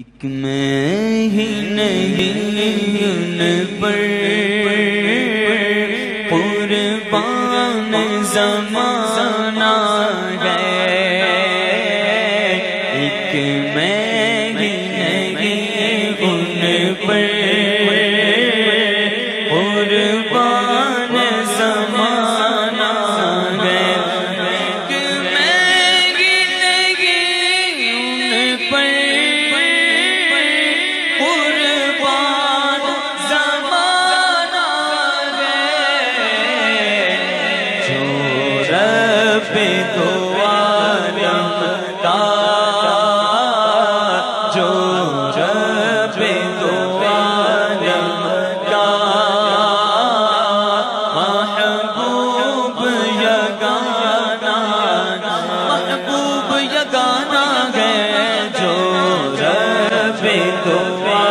एक मैं ही नहीं पर कुर्बान जमाना है। एक मैं ही नहीं पर कुर्बान रब को आलम का जो रब को आलम का महबूब यगाना महबूब यगाना जो रब को आलम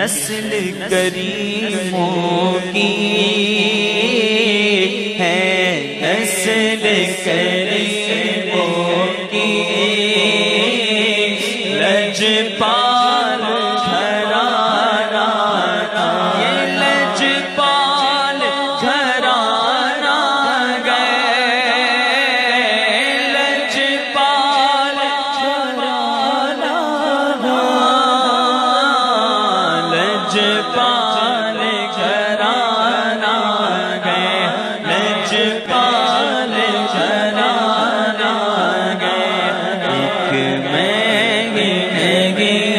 नस्ल करीमों की है नस्ल करीमों की। लजपाल be